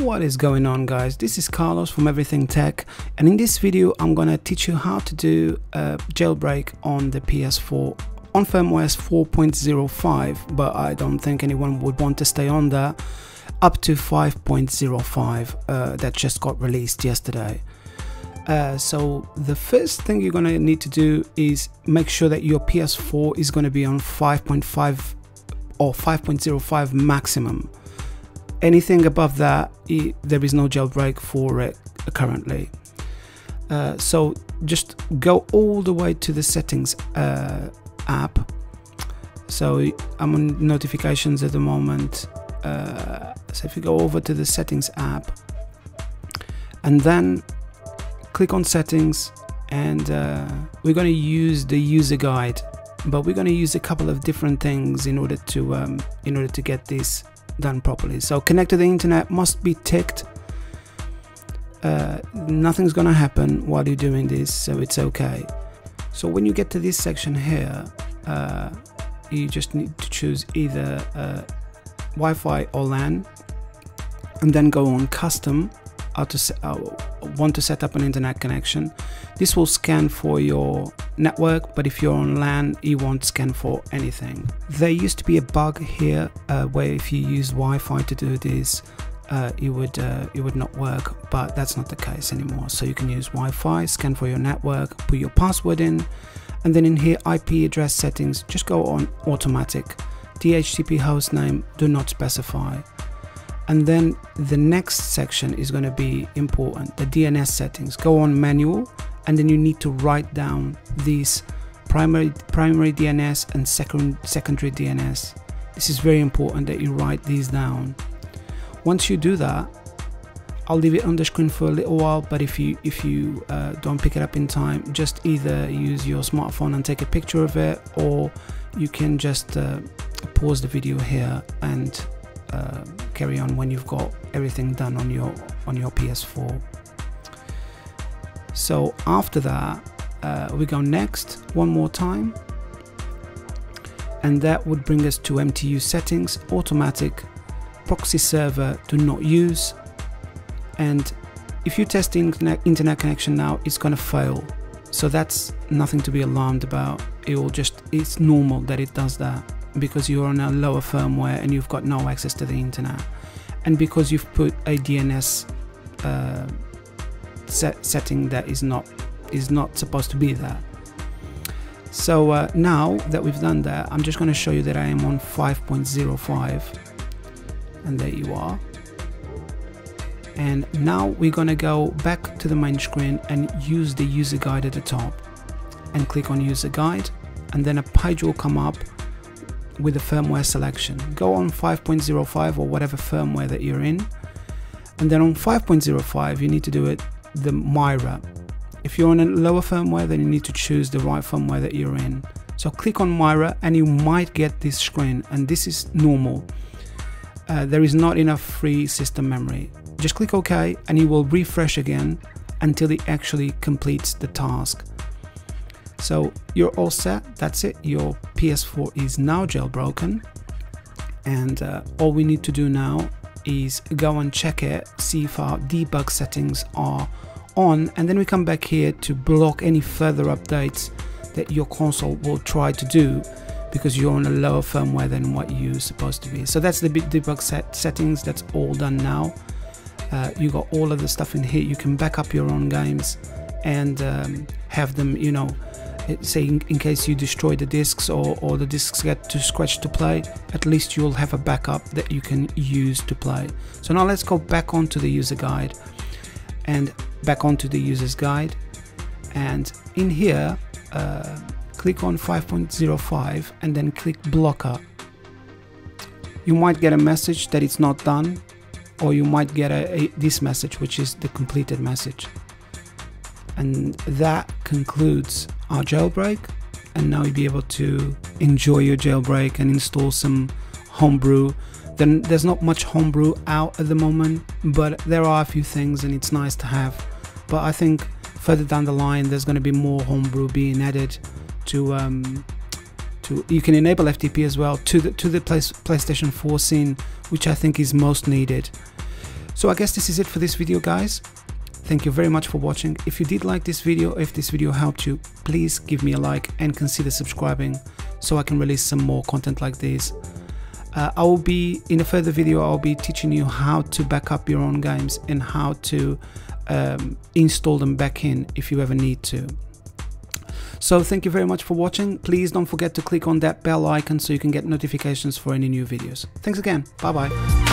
What is going on guys? This is Carlos from Everything Tech and in this video I'm gonna teach you how to do a jailbreak on the PS4 on firmware 4.05 but I don't think anyone would want to stay on that up to 5.05 uh, that just got released yesterday. Uh, so the first thing you're gonna need to do is make sure that your PS4 is gonna be on 5.5 or 5.05 maximum anything above that it, there is no jailbreak for it currently. Uh, so just go all the way to the settings uh, app. So I'm on notifications at the moment. Uh, so if you go over to the settings app and then click on settings and uh, we're going to use the user guide but we're going to use a couple of different things in order to um, in order to get this done properly. So connect to the internet must be ticked. Uh, nothing's gonna happen while you're doing this, so it's okay. So when you get to this section here, uh, you just need to choose either uh, Wi-Fi or LAN, and then go on custom to uh, want to set up an internet connection. This will scan for your network, but if you're on LAN, it won't scan for anything. There used to be a bug here uh, where if you use Wi-Fi to do this, uh, it would uh, it would not work, but that's not the case anymore. So you can use Wi-Fi, scan for your network, put your password in, and then in here IP address settings, just go on automatic. DHCP host name, do not specify and then the next section is going to be important the DNS settings. Go on manual and then you need to write down these primary primary DNS and second secondary DNS this is very important that you write these down. Once you do that I'll leave it on the screen for a little while but if you if you uh, don't pick it up in time just either use your smartphone and take a picture of it or you can just uh, pause the video here and uh, carry on when you've got everything done on your on your PS4 so after that uh, we go next one more time. And that would bring us to MTU settings automatic proxy server do not use. And if you test the internet, connection now it's gonna fail. So that's nothing to be alarmed about. It will just it's normal that it does that because you're on a lower firmware and you've got no access to the internet. And because you've put a DNS uh, set setting that is not is not supposed to be there so uh, now that we've done that I'm just going to show you that I am on 5.05 and there you are. And now we're going to go back to the main screen and use the user guide at the top and click on user guide and then a page will come up with the firmware selection. Go on 5.05 or whatever firmware that you're in. And then on 5.05, you need to do it the Mira. If you're on a lower firmware, then you need to choose the right firmware that you're in. So click on Mira and you might get this screen and this is normal. Uh, there is not enough free system memory. Just click OK and it will refresh again until it actually completes the task. So you're all set. That's it. Your PS4 is now jailbroken. And uh, all we need to do now is go and check it, see if our debug settings are on, and then we come back here to block any further updates that your console will try to do because you're on a lower firmware than what you're supposed to be. So that's the debug set settings. That's all done now. Uh, you got all of the stuff in here. You can back up your own games and um, have them, you know, say in, in, case you destroy the discs or, or the discs get too scratched to play at least you'll have a backup that you can use to play. So now let's go back onto the user guide and back onto the user's guide. And in here uh, click on 5.05 and then click blocker. You might get a message that it's not done or you might get a, a, this message which is the completed message. And that concludes our jailbreak and now you'll be able to enjoy your jailbreak and install some homebrew. Then there's not much homebrew out at the moment but there are a few things and it's nice to have. But i think further down the line there's going to be more homebrew being added to um, to you can enable ftp as well to the to the PlayStation 4 scene which i think is most needed. So I guess this is it for this video guys. Thank you very much for watching. If you did like this video, if this video helped you, please give me a like and consider subscribing so I can release some more content like this. Uh, I will be in a further video. I'll be teaching you how to back up your own games and how to um, install them back in if you ever need to. So thank you very much for watching. Please don't forget to click on that bell icon so you can get notifications for any new videos. Thanks again. Bye bye.